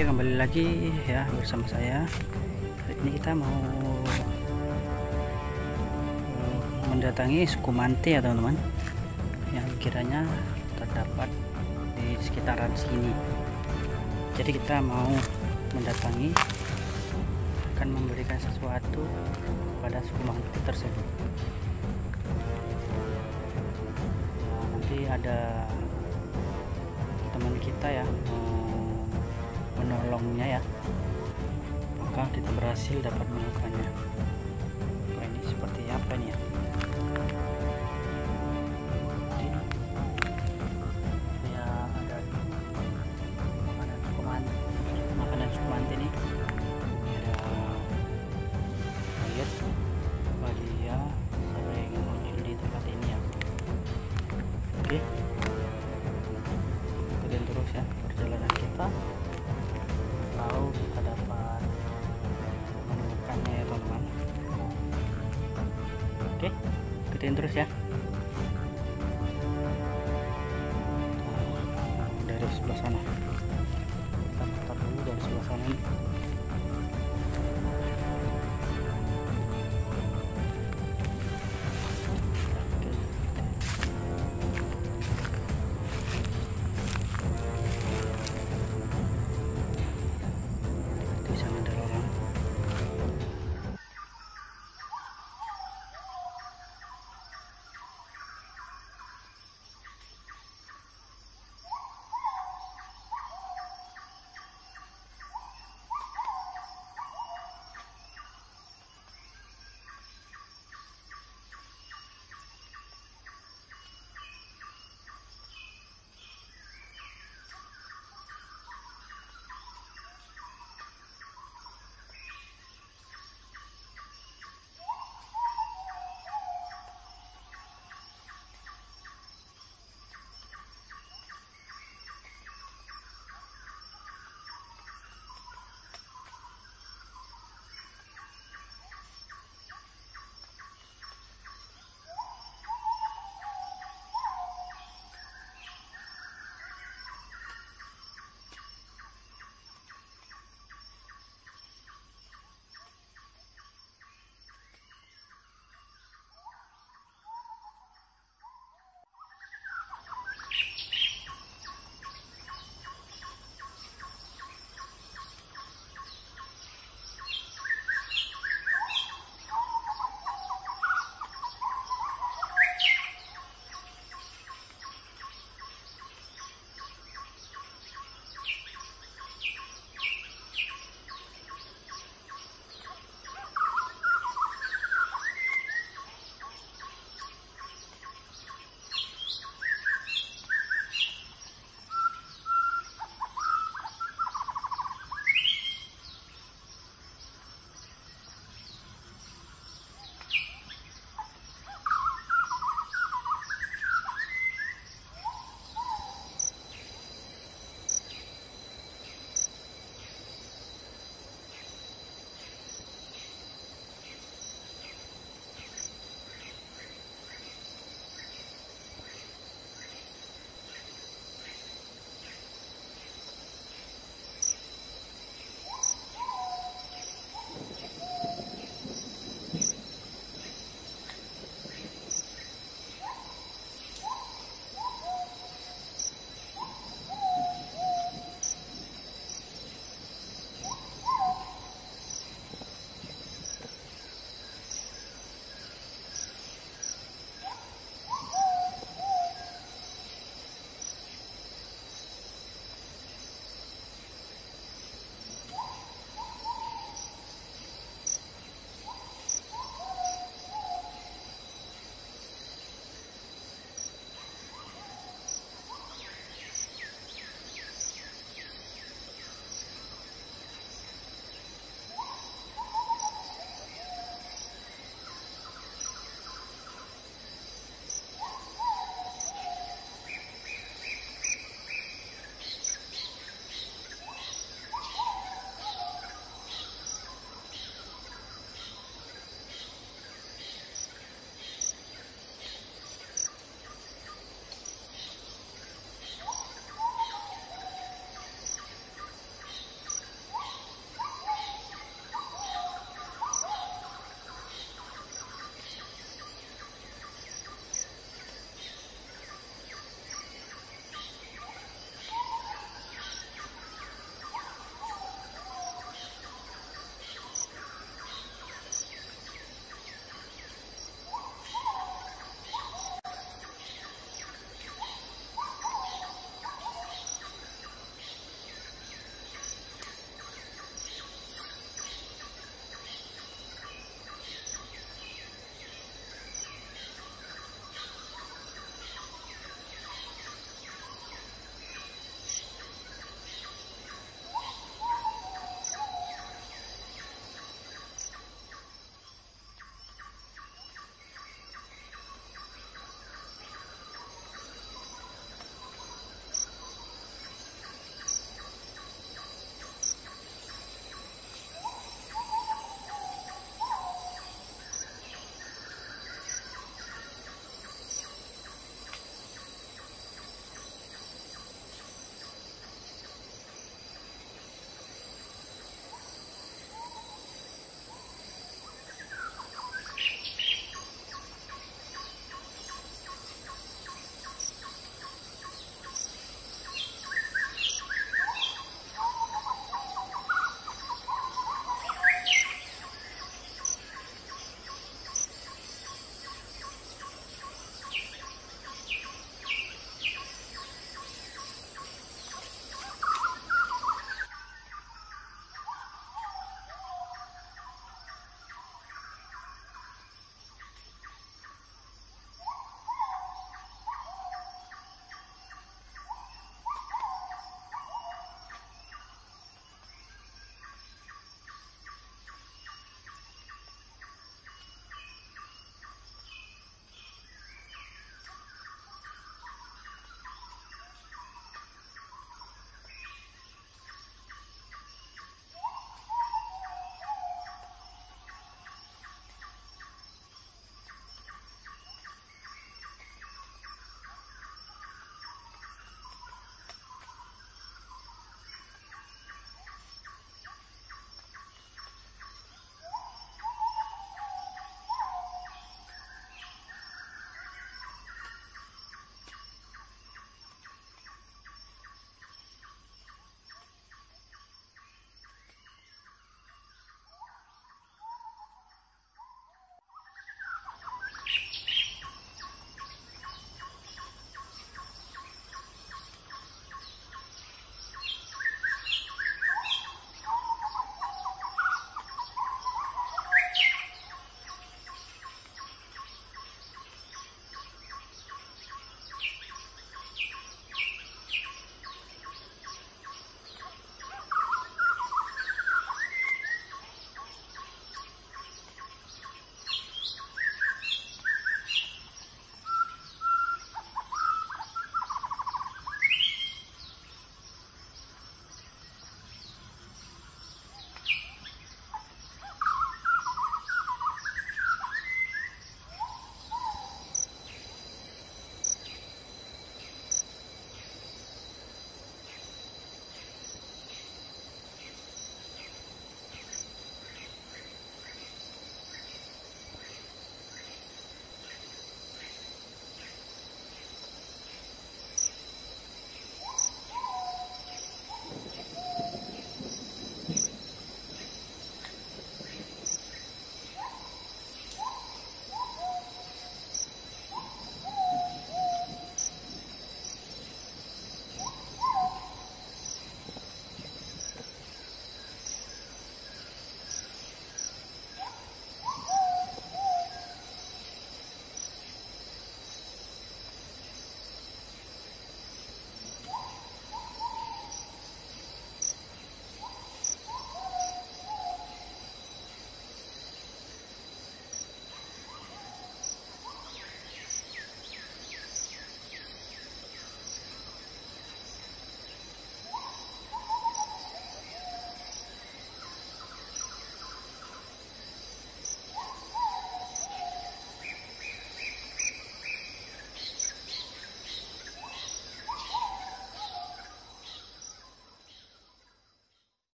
Oke kembali lagi ya bersama saya. Hari ini kita mau eh, mendatangi suku Mante ya teman-teman. Yang kiranya terdapat di sekitaran sini. Jadi kita mau mendatangi akan memberikan sesuatu pada suku Mante tersebut. Nah, nanti ada teman kita ya mau menolongnya ya. Maka kita berhasil dapat menemukannya? Wah, ini seperti apa ini ya? Ya ya. Oke. Ikutin terus ya perjalanan kita terus ya